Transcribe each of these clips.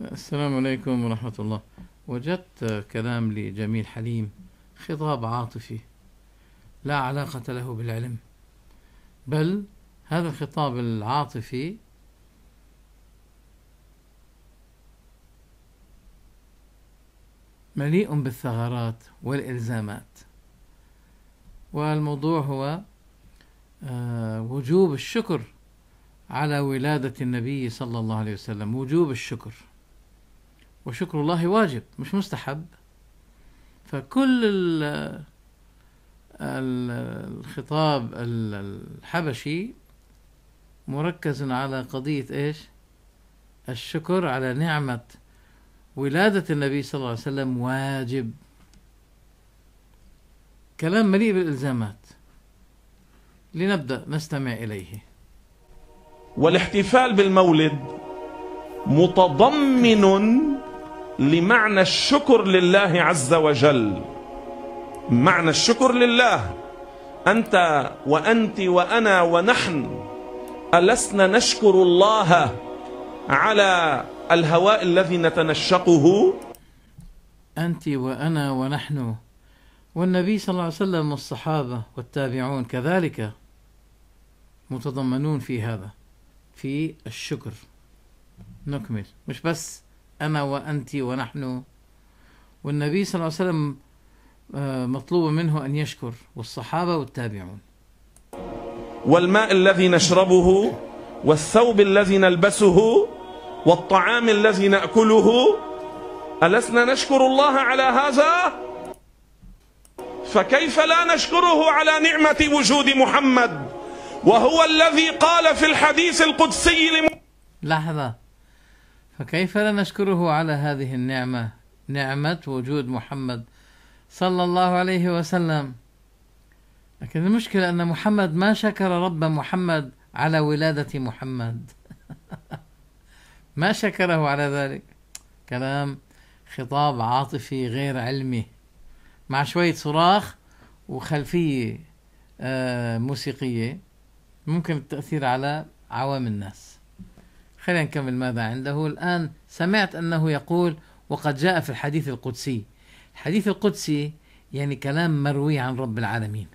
السلام عليكم ورحمة الله. وجدت كلام لجميل حليم خطاب عاطفي لا علاقة له بالعلم. بل هذا الخطاب العاطفي مليء بالثغرات والإلزامات. والموضوع هو آه، وجوب الشكر على ولادة النبي صلى الله عليه وسلم. وجوب الشكر. وشكر الله واجب مش مستحب. فكل الخطاب الحبشي مركز على قضية إيش؟ الشكر على نعمة ولادة النبي صلى الله عليه وسلم واجب. كلام مليء بالإلزامات. لنبدأ نستمع إليه. والاحتفال بالمولد متضمن لمعنى الشكر لله عز وجل. معنى الشكر لله. أنت وأنت وأنا ونحن ألسنا نشكر الله على الهواء الذي نتنشقه؟ أنت وأنا ونحن والنبي صلى الله عليه وسلم والصحابة والتابعون كذلك متضمنون في هذا في الشكر. نكمل. مش بس أنا وأنت ونحن. والنبي صلى الله عليه وسلم آه، مطلوب منه أن يشكر والصحابة والتابعون. والماء الذي نشربه والثوب الذي نلبسه والطعام الذي نأكله ألسنا نشكر الله على هذا؟ فكيف لا نشكره على نعمة وجود محمد؟ وهو الذي قال في الحديث القدسي لم... لحظة. فكيف لا نشكره على هذه النعمة؟ نعمة وجود محمد صلى الله عليه وسلم. لكن المشكلة أن محمد ما شكر رب محمد على ولادة محمد. ما شكره على ذلك. كلام خطاب عاطفي غير علمي مع شوية صراخ وخلفية آه، موسيقية ممكن التأثير على عوام الناس. خلينا نكمل ماذا عنده. الآن سمعت أنه يقول وقد جاء في الحديث القدسي. الحديث القدسي يعني كلام مروي عن رب العالمين.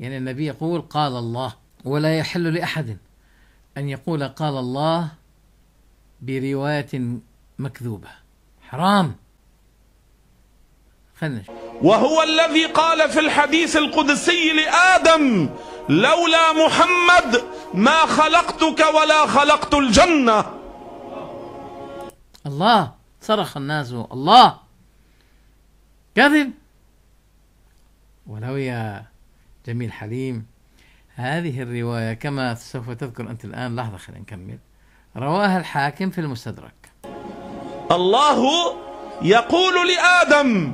يعني النبي يقول قال الله ولا يحل لأحد أن يقول قال الله برواية مكذوبة. حرام. خلنا وهو الذي قال في الحديث القدسي لآدم لولا محمد ما خلقتك ولا خلقت الجنة. الله صرخ الناس. الله. كذب ولو يا جميل حليم هذه الرواية كما سوف تذكر أنت الآن. لحظة خلينا نكمل. رواها الحاكم في المستدرك. الله يقول لآدم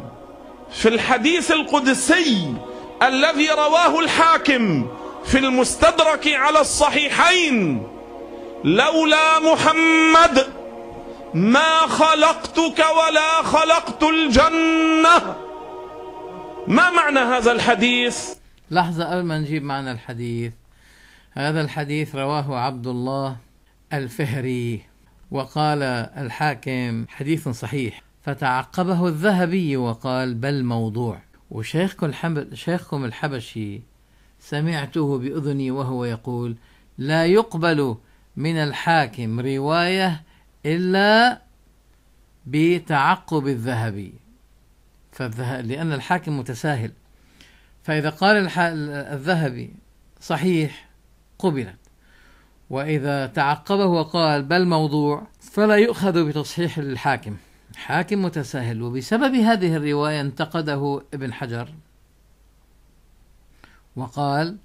في الحديث القدسي الذي رواه الحاكم في المستدرك على الصحيحين لولا محمد ما خلقتك ولا خلقت الجنة. ما معنى هذا الحديث؟ لحظة قبل ما نجيب معنى الحديث هذا الحديث رواه عبد الله الفهري وقال الحاكم حديث صحيح فتعقبه الذهبي وقال بل موضوع. وشيخكم شيخكم الحبشي سمعته بأذني وهو يقول لا يقبل من الحاكم رواية إلا بتعقب الذهبي. لأن الحاكم متساهل. فإذا قال الذهبي صحيح قبلت. وإذا تعقبه وقال بل موضوع فلا يؤخذ بتصحيح الحاكم حاكم متساهل وبسبب هذه الرواية انتقده ابن حجر. وقال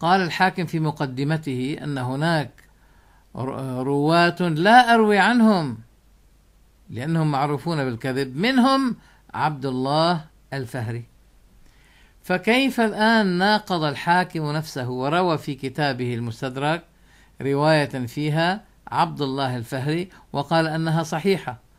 قال الحاكم في مقدمته أن هناك رواة لا أروي عنهم لأنهم معروفون بالكذب منهم عبد الله الفهري. فكيف الآن ناقض الحاكم نفسه وروى في كتابه المستدرك رواية فيها عبد الله الفهري وقال أنها صحيحة؟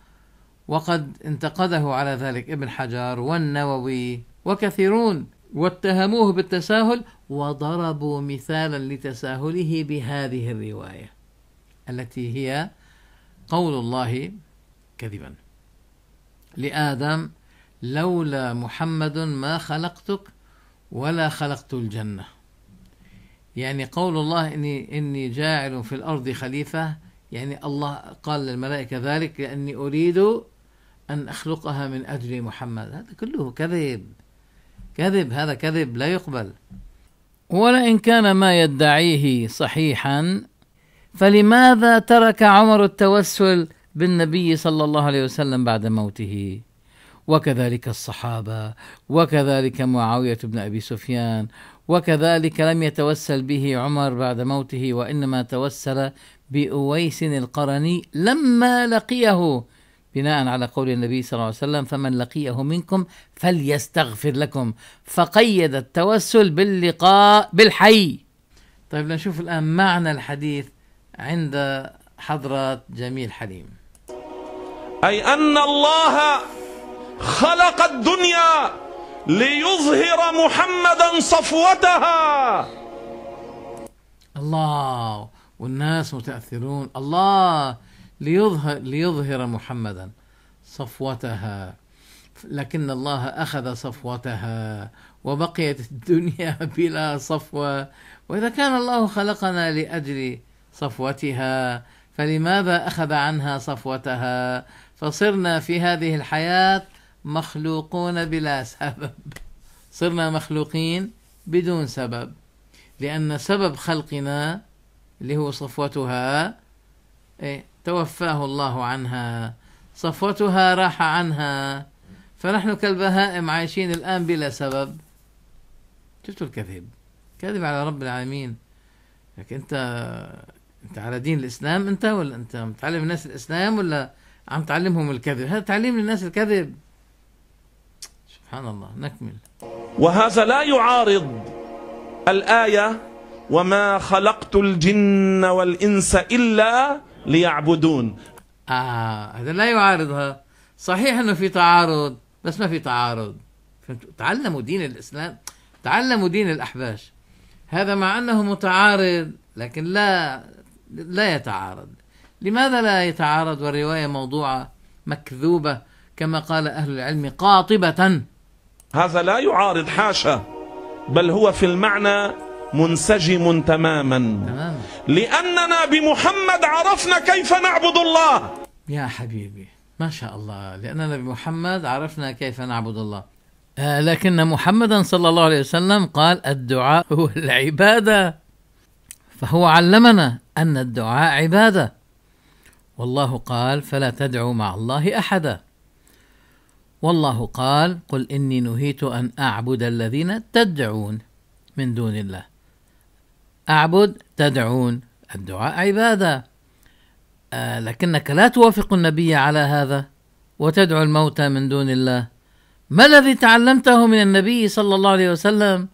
وقد انتقده على ذلك ابن حجر والنووي وكثيرون واتهموه بالتساهل وضربوا مثالا لتساهله بهذه الرواية التي هي قول الله كذبا. لآدم لولا محمد ما خلقتك ولا خلقت الجنة. يعني قول الله إني, إني جاعل في الأرض خليفة يعني الله قال للملائكة ذلك لأني أريد أن أخلقها من أجل محمد. هذا كله كذب. كذب هذا كذب لا يقبل. ولئن كان ما يدعيه صحيحا فلماذا ترك عمر التوسل بالنبي صلى الله عليه وسلم بعد موته؟ وكذلك الصحابة وكذلك معاوية بن أبي سفيان وكذلك لم يتوسل به عمر بعد موته وإنما توسل بأويس القرني لما لقيه بناء على قول النبي صلى الله عليه وسلم فمن لقيه منكم فليستغفر لكم. فقيد التوسل باللقاء بالحي. طيب نشوف الآن معنى الحديث عند حضرة جميل حليم. أي أن الله خلق الدنيا ليظهر محمدا صفوتها. الله والناس متأثرون. الله ليظهر, ليظهر محمدا صفوتها. لكن الله أخذ صفوتها وبقيت الدنيا بلا صفوة. وإذا كان الله خلقنا لأجل صفوتها فلماذا أخذ عنها صفوتها؟ فصرنا في هذه الحياة مخلوقون بلا سبب. صرنا مخلوقين بدون سبب. لأن سبب خلقنا اللي هو صفوتها إيه توفاه الله عنها صفوتها راح عنها. فنحن كالبهائم عايشين الآن بلا سبب. شفتوا الكذب؟ كذب على رب العالمين. لكن أنت أنت على دين الإسلام أنت ولا أنت متعلم الناس الإسلام ولا عم تعلمهم الكذب؟ هذا تعليم للناس الكذب. سبحان الله نكمل. وهذا لا يعارض الآية وما خلقت الجن والإنس إلا ليعبدون. آه هذا لا يعارضها صحيح أنه في تعارض بس ما في تعارض. تعلموا دين الإسلام تعلموا دين الأحباش. هذا مع أنه متعارض لكن لا لا يتعارض. لماذا لا يتعارض؟ والرواية موضوعة مكذوبة كما قال أهل العلم قاطبة. هذا لا يعارض حاشا بل هو في المعنى منسجم تماما. تمام لأننا بمحمد عرفنا كيف نعبد الله. يا حبيبي ما شاء الله. لأننا بمحمد عرفنا كيف نعبد الله. آه لكن محمدا صلى الله عليه وسلم قال الدعاء هو العبادة. فهو علمنا أن الدعاء عبادة. والله قال فلا تدعوا مع الله أحدا. والله قال قل إني نهيت أن أعبد الذين تدعون من دون الله. أعبد تدعون الدعاء عبادة. آه لكنك لا توافق النبي على هذا وتدعو الموتى من دون الله. ما الذي تعلمته من النبي صلى الله عليه وسلم؟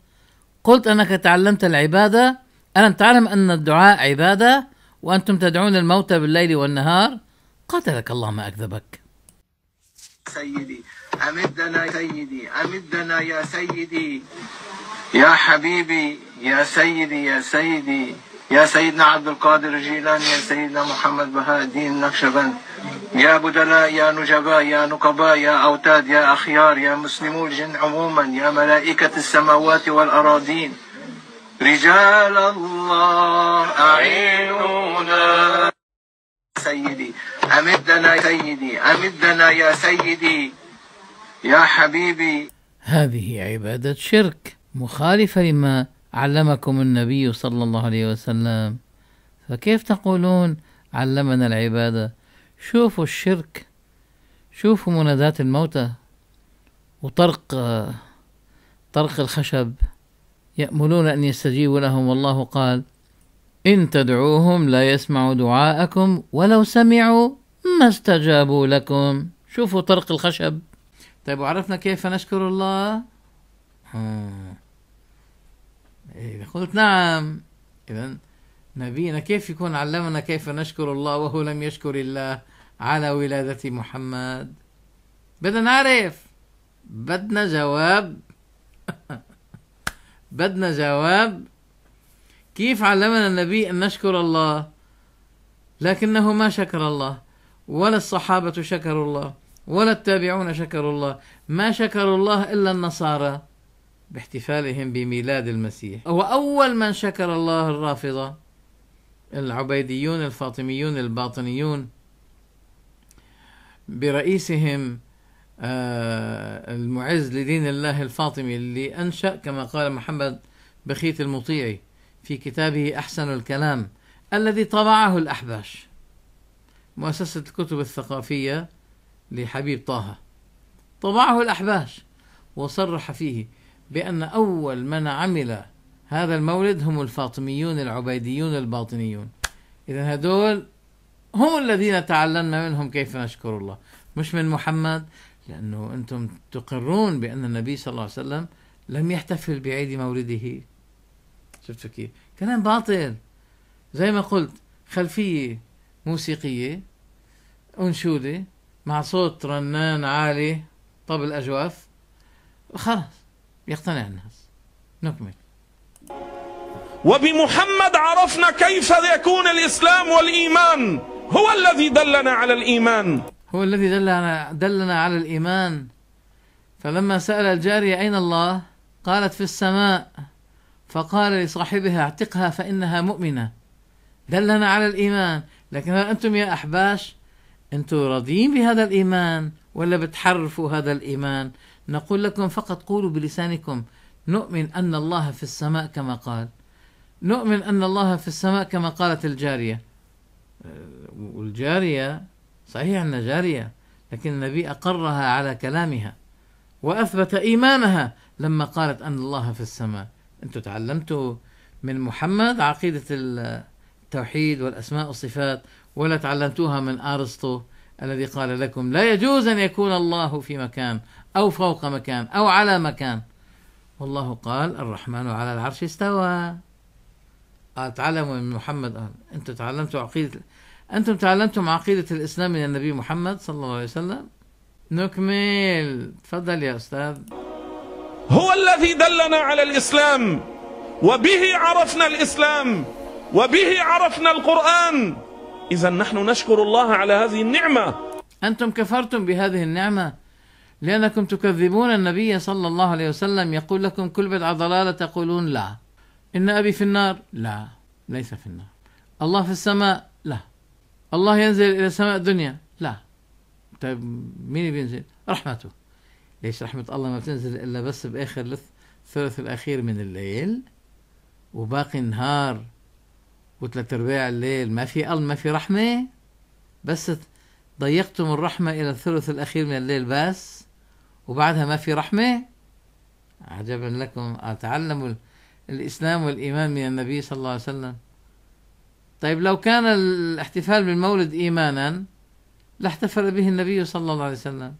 قلت أنك تعلمت العبادة. ألم تعلم أن الدعاء عبادة وأنتم تدعون الموتى بالليل والنهار؟ قاتلك الله ما أكذبك. سيدي أمدنا سيدي أمدنا يا سيدي يا حبيبي يا سيدي يا سيدي يا سيدنا عبد القادر الجيلاني يا سيدنا محمد بهاء الدين النقشبند يا بدلاء يا نجباء يا نقباء يا أوتاد يا أخيار يا مسلمو الجن عموما يا ملائكة السماوات والأراضين. رجال الله أعينونا. سيدي أمدنا سيدي أمدنا يا سيدي. يا حبيبي. هذه عبادة شرك مخالفة لما علمكم النبي صلى الله عليه وسلم. فكيف تقولون علمنا العبادة شوفوا الشرك شوفوا منادات الموتى وطرق طرق الخشب. يأملون أن يستجيبوا لهم والله قال إن تدعوهم لا يسمعوا دعاءكم ولو سمعوا ما استجابوا لكم. شوفوا طرق الخشب. طيب وعرفنا كيف نشكر الله. إذا قلت نعم إذا نبينا كيف يكون علمنا كيف نشكر الله وهو لم يشكر الله على ولادة محمد؟ بدنا نعرف. بدنا جواب. بدنا جواب. كيف علمنا النبي أن نشكر الله لكنه ما شكر الله؟ ولا الصحابة شكروا الله ولا التابعون شكروا الله. ما شكروا الله إلا النصارى. باحتفالهم بميلاد المسيح. وأول من شكر الله الرافضة العبيديون الفاطميون الباطنيون برئيسهم آه، المعز لدين الله الفاطمي اللي أنشأ كما قال محمد بخيت المطيعي في كتابه أحسن الكلام الذي طبعه الأحباش مؤسسة الكتب الثقافية لحبيب طه. طبعه الأحباش وصرح فيه. بأن أول من عمل هذا المولد هم الفاطميون العبيديون الباطنيون. إذا هدول هم الذين تعلمنا منهم كيف نشكر الله. مش من محمد لأنه أنتم تقرون بأن النبي صلى الله عليه وسلم لم يحتفل بعيد مولده. شفتوا كيف؟ كلام باطل. زي ما قلت خلفية موسيقية أنشودة مع صوت رنان عالي طبل أجواف خلاص. يقتنع الناس. نكمل. وبمحمد عرفنا كيف يكون الإسلام والإيمان. هو الذي دلنا على الإيمان. هو الذي دلنا دلنا على الإيمان. فلما سأل الجارية أين الله؟ قالت في السماء. فقال لصاحبها اعتقها فإنها مؤمنة. دلنا على الإيمان. لكن هل أنتم يا أحباش أنتم راضيين بهذا الإيمان ولا بتحرفوا هذا الإيمان؟ نقول لكم فقط قولوا بلسانكم نؤمن أن الله في السماء كما قال. نؤمن أن الله في السماء كما قالت الجارية. والجارية صحيح أنها جارية لكن النبي أقرها على كلامها وأثبت إيمانها لما قالت أن الله في السماء. أنتم تعلمتوا من محمد عقيدة التوحيد والأسماء والصفات ولا تعلمتوها من أرسطو؟ الذي قال لكم لا يجوز أن يكون الله في مكان أو فوق مكان أو على مكان. والله قال الرحمن على العرش استوى. قال تعلموا من محمد قال أنتم تعلمتوا عقيدة أنتم تعلمتم عقيدة الإسلام من النبي محمد صلى الله عليه وسلم؟ نكمل. تفضل يا أستاذ. هو الذي دلنا على الإسلام وبه عرفنا الإسلام وبه عرفنا القرآن إذا نحن نشكر الله على هذه النعمة. أنتم كفرتم بهذه النعمة لأنكم تكذبون النبي صلى الله عليه وسلم يقول لكم كل بدعة ضلالة تقولون لا. إن أبي في النار؟ لا. ليس في النار. الله في السماء؟ لا. الله ينزل إلى سماء الدنيا؟ لا. طيب مين بينزل رحمته. ليش رحمة الله ما بتنزل إلا بس بآخر الثلث الأخير من الليل وباقي النهار. وثلاث أرباع الليل ما في الله ما في رحمة. بس ضيقتم الرحمة إلى الثلث الأخير من الليل بس وبعدها ما في رحمة. عجبا لكم. أتعلموا الإسلام والإيمان من النبي صلى الله عليه وسلم. طيب لو كان الاحتفال بالمولد إيمانا لاحتفل به النبي صلى الله عليه وسلم.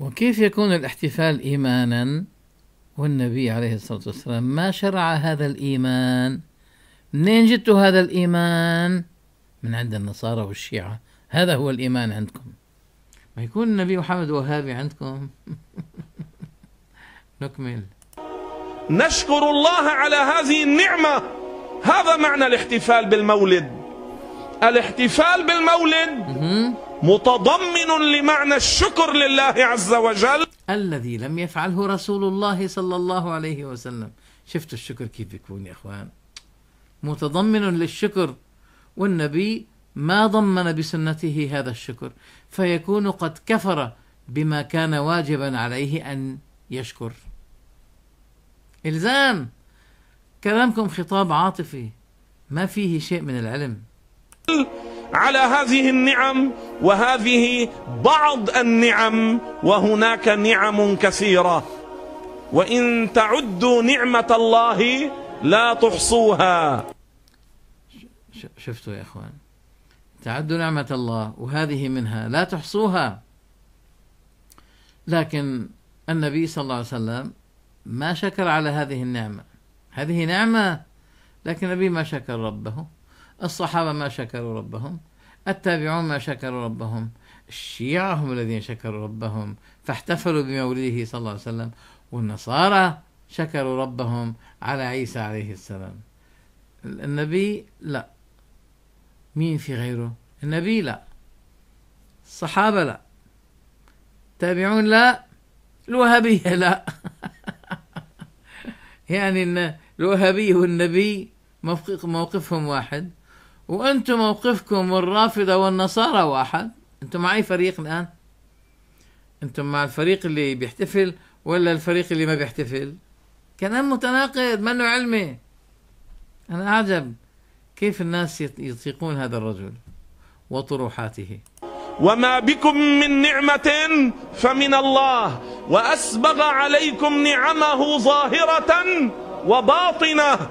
وكيف يكون الاحتفال إيمانا؟ والنبي عليه الصلاة والسلام ما شرع هذا الإيمان؟ منين جدتوا هذا الإيمان؟ من عند النصارى والشيعة. هذا هو الإيمان عندكم. ما يكون النبي محمد وهابي عندكم. نكمل. نشكر الله على هذه النعمة. هذا معنى الاحتفال بالمولد. الاحتفال بالمولد متضمن لمعنى الشكر لله عز وجل. الذي لم يفعله رسول الله صلى الله عليه وسلم. شفتوا الشكر كيف يكون يا إخوان؟ متضمن للشكر والنبي ما ضمن بسنته هذا الشكر فيكون قد كفر بما كان واجبا عليه أن يشكر. إلزام كلامكم خطاب عاطفي ما فيه شيء من العلم. على هذه النعم وهذه بعض النعم وهناك نعم كثيرة. وإن تعدوا نعمة الله لا تحصوها. شفتوا يا إخوان. تعدوا نعمة الله وهذه منها لا تحصوها. لكن النبي صلى الله عليه وسلم ما شكر على هذه النعمة. هذه نعمة لكن النبي ما شكر ربه الصحابة ما شكروا ربهم التابعون ما شكروا ربهم الشيعة هم الذين شكروا ربهم فاحتفلوا بمولده صلى الله عليه وسلم والنصارى شكروا ربهم على عيسى عليه السلام. النبي لا. مين في غيره؟ النبي لا. الصحابة لا. تابعون لا. الوهابية لا. يعني الوهابية والنبي موقف- موقفهم واحد وأنتم موقفكم والرافضة والنصارى واحد. أنتم مع اي فريق الآن؟ أنتم مع الفريق اللي بيحتفل ولا الفريق اللي ما بيحتفل؟ كلام متناقض منه علمي؟ أنا أعجب. كيف الناس يط- يطيقون هذا الرجل وطروحاته؟ وما بكم من نعمة فمن الله وأسبغ عليكم نعمه ظاهرة وباطنة.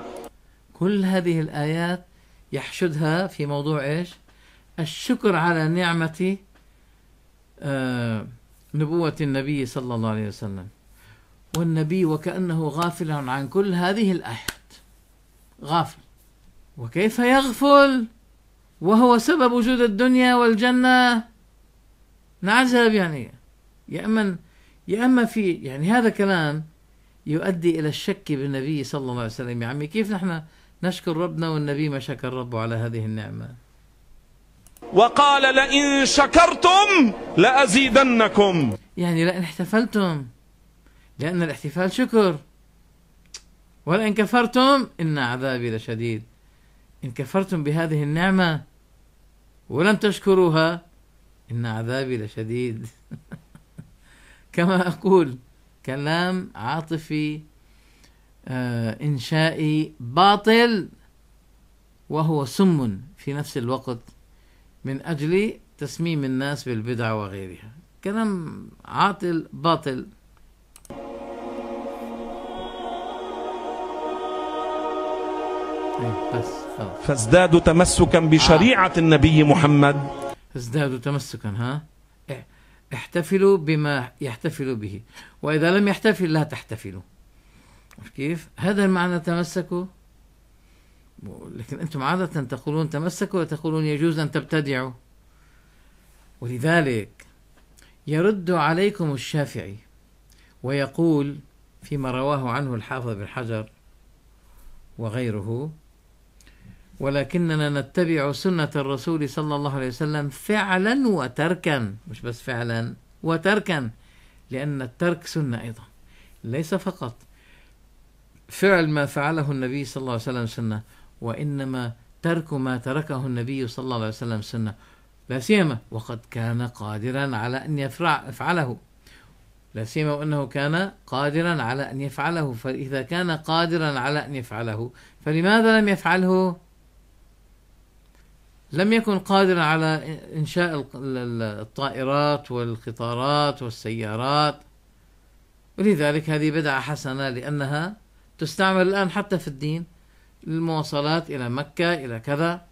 كل هذه الآيات يحشدها في موضوع إيش؟ الشكر على نعمة آه نبوة النبي صلى الله عليه وسلم. والنبي وكأنه غافل عن كل هذه الآيات. غافل. وكيف يغفل؟ وهو سبب وجود الدنيا والجنة. نعجب يعني. يا أما يا أما في يعني هذا كلام يؤدي إلى الشك بالنبي صلى الله عليه وسلم. يا عمي كيف نحن نشكر ربنا والنبي ما شكر ربه على هذه النعمة؟ وقال لئن شكرتم لأزيدنكم. يعني لئن احتفلتم لأن الاحتفال شكر. ولئن كفرتم إن عذابي لشديد. إن كفرتم بهذه النعمة ولم تشكروها إن عذابي لشديد. كما أقول كلام عاطفي آه إنشائي باطل وهو سم في نفس الوقت من أجل تسميم الناس بالبدع وغيرها. كلام عاطل باطل. إيه، بس. فازدادوا تمسكا بشريعة النبي محمد. ازدادوا تمسكا ها؟ احتفلوا بما يحتفل به. وإذا لم يحتفل لا تحتفلوا. كيف؟ هذا المعنى تمسكوا؟ لكن أنتم عادة تقولون تمسكوا وتقولون يجوز أن تبتدعوا. ولذلك يرد عليكم الشافعي ويقول فيما رواه عنه الحافظ بن حجر وغيره ولكننا نتبع سنة الرسول صلى الله عليه وسلم فعلا وتركا. مش بس فعلا وتركا. لأن الترك سنة أيضا ليس فقط. فعل ما فعله النبي صلى الله عليه وسلم سنة وإنما ترك ما تركه النبي صلى الله عليه وسلم سنة. لا سيما وقد كان قادرا على أن يفعله. لا سيما وأنه كان قادرا على أن يفعله. فإذا كان قادرا على أن يفعله فلماذا لم يفعله؟ لم يكن قادرا على إنشاء ال- ال- الطائرات والقطارات والسيارات. ولذلك هذه بدعة حسنة لأنها تستعمل الآن حتى في الدين المواصلات إلى مكة إلى كذا.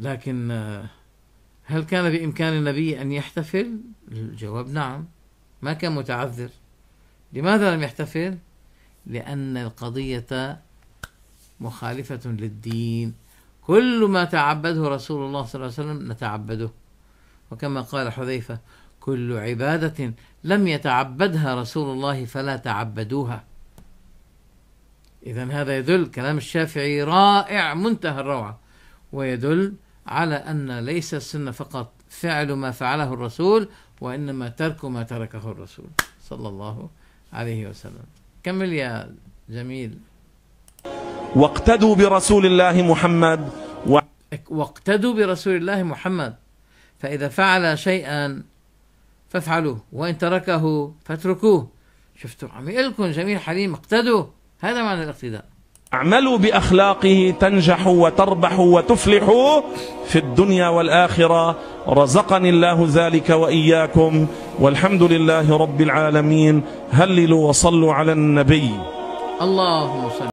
لكن آه، هل كان بإمكان النبي أن يحتفل؟ الجواب نعم. ما كان متعذر. لماذا لم يحتفل؟ لأن القضية مخالفة للدين. كل ما تعبده رسول الله صلى الله عليه وسلم نتعبده. وكما قال حذيفة كل عبادة لم يتعبدها رسول الله فلا تعبدوها. إذا هذا يدل كلام الشافعي رائع منتهى الروعة. ويدل على أن ليس السنة فقط فعل ما فعله الرسول وإنما ترك ما تركه الرسول صلى الله عليه وسلم. كمل يا جميل. واقتدوا برسول الله محمد و... واقتدوا برسول الله محمد. فإذا فعل شيئا فافعلوه وإن تركه فاتركوه. شفتوا عم لكم جميل حليم اقتدوا. هذا معنى الاقتداء. اعملوا بأخلاقه تنجحوا وتربحوا وتفلحوا في الدنيا والآخرة. رزقني الله ذلك وإياكم. والحمد لله رب العالمين. هللوا وصلوا على النبي. اللهم صل